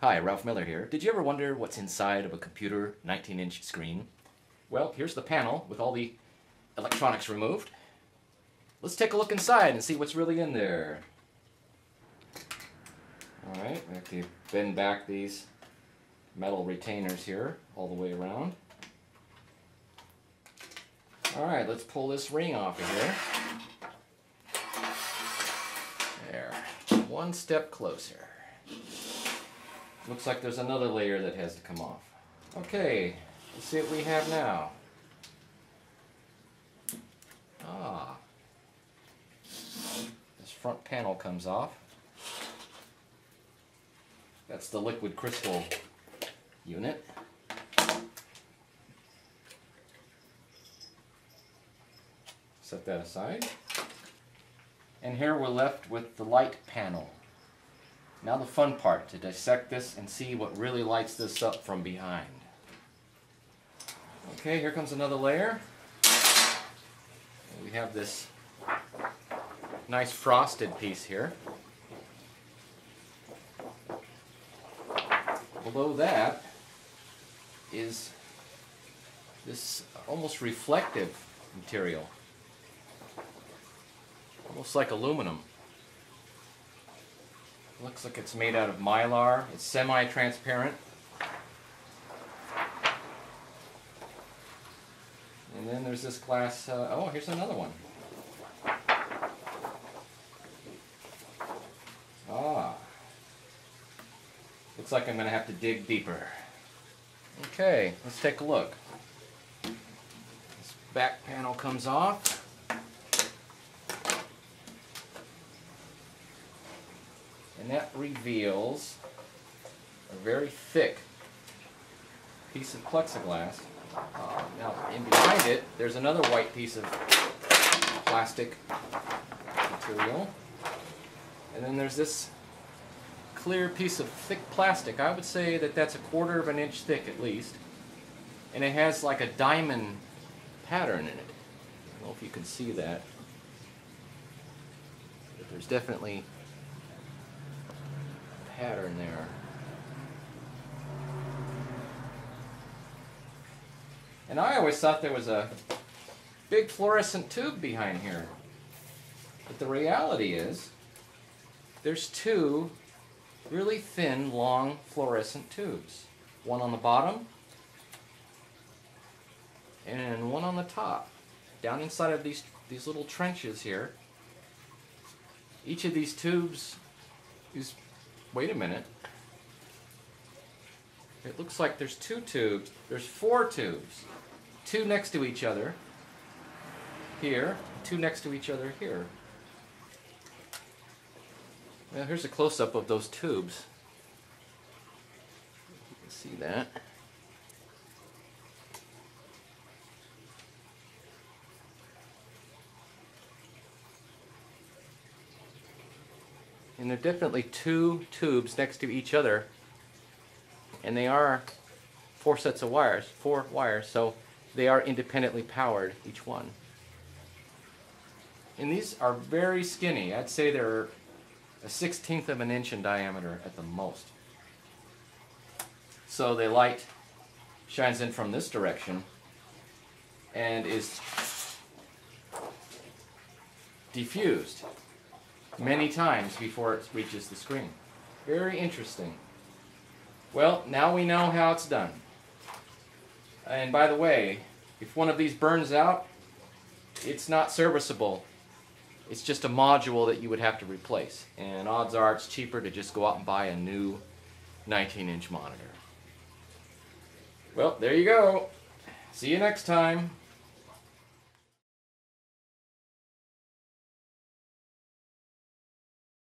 Hi, Ralph Miller here. Did you ever wonder what's inside of a computer 19-inch screen? Well, here's the panel with all the electronics removed. Let's take a look inside and see what's really in there. Alright, we have to bend back these metal retainers here all the way around. Alright, let's pull this ring off of here. There. One step closer. Looks like there's another layer that has to come off. Okay, let's see what we have now. Ah. This front panel comes off. That's the liquid crystal unit. Set that aside. And here we're left with the light panel. Now the fun part, to dissect this and see what really lights this up from behind. Okay, here comes another layer. We have this nice frosted piece here. Below that is this almost reflective material. Almost like aluminum. Looks like it's made out of mylar. It's semi-transparent. And then there's this glass, uh, oh, here's another one. Ah. Looks like I'm going to have to dig deeper. Okay, let's take a look. This back panel comes off. And that reveals a very thick piece of plexiglass. Uh, now, in behind it, there's another white piece of plastic material. And then there's this clear piece of thick plastic. I would say that that's a quarter of an inch thick at least. And it has like a diamond pattern in it. I don't know if you can see that. But there's definitely pattern there. And I always thought there was a big fluorescent tube behind here. But the reality is, there's two really thin, long fluorescent tubes. One on the bottom, and one on the top. Down inside of these, these little trenches here, each of these tubes is wait a minute. It looks like there's two tubes. There's four tubes. Two next to each other here, two next to each other here. Well, here's a close-up of those tubes. You can see that. And there are definitely two tubes next to each other. And they are four sets of wires, four wires, so they are independently powered, each one. And these are very skinny. I'd say they're a sixteenth of an inch in diameter at the most. So the light shines in from this direction and is diffused many times before it reaches the screen. Very interesting. Well, now we know how it's done. And by the way, if one of these burns out, it's not serviceable. It's just a module that you would have to replace. And odds are it's cheaper to just go out and buy a new 19-inch monitor. Well, there you go. See you next time.